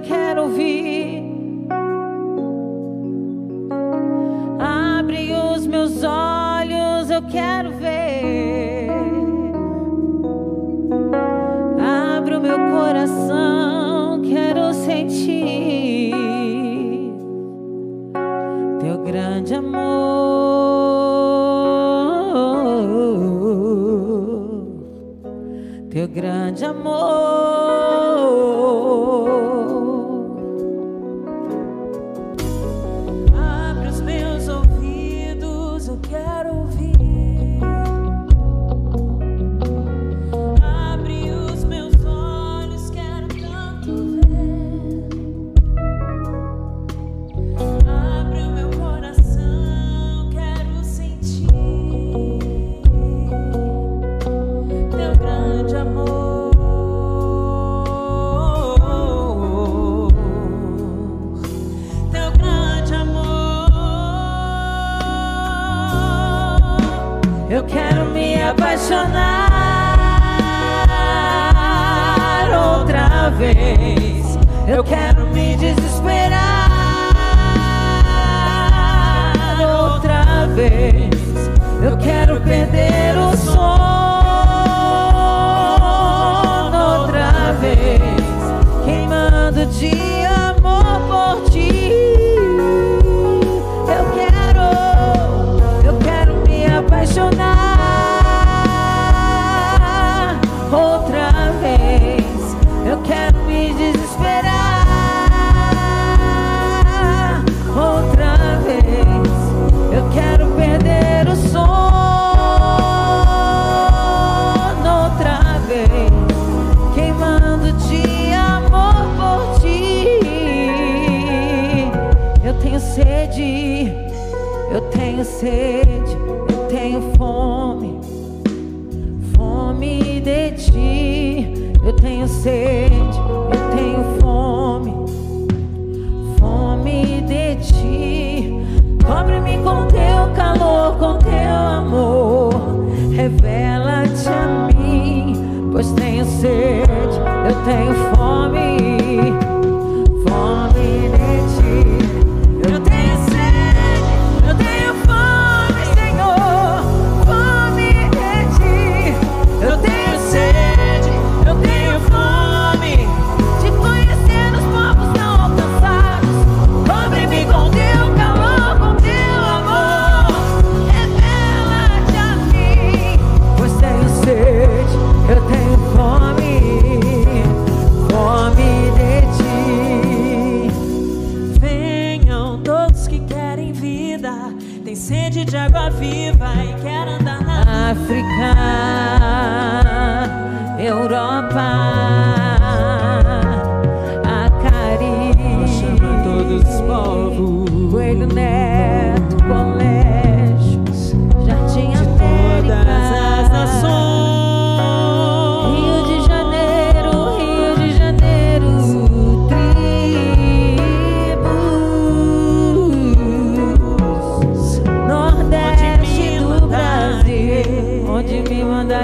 quero ouvir. Abre os meus olhos, eu quero ver. Abre o meu coração, quero sentir teu grande amor, teu grande amor. Me apaixonar outra vez. Eu quero me desesperar sede, eu tenho sede, eu tenho fome, fome de ti. Eu tenho sede, eu tenho fome, fome de ti. Cobre-me com teu calor, com teu amor. Revela-te a mim, pois tenho sede, eu tenho fome, de água viva e quer andar na África, Europa, a Caribe, todos os povos. Coelho Neto,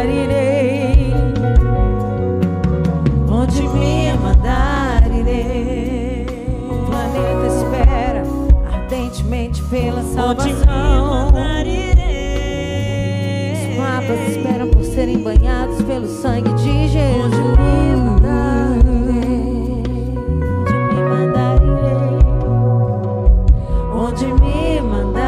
irei, onde me mandar irei. O planeta espera ardentemente pela Onde me salvação. mandar irei. Os mapas esperam por serem banhados pelo sangue de Jesus. Onde me mandar Onde me mandar irei. Onde me mandar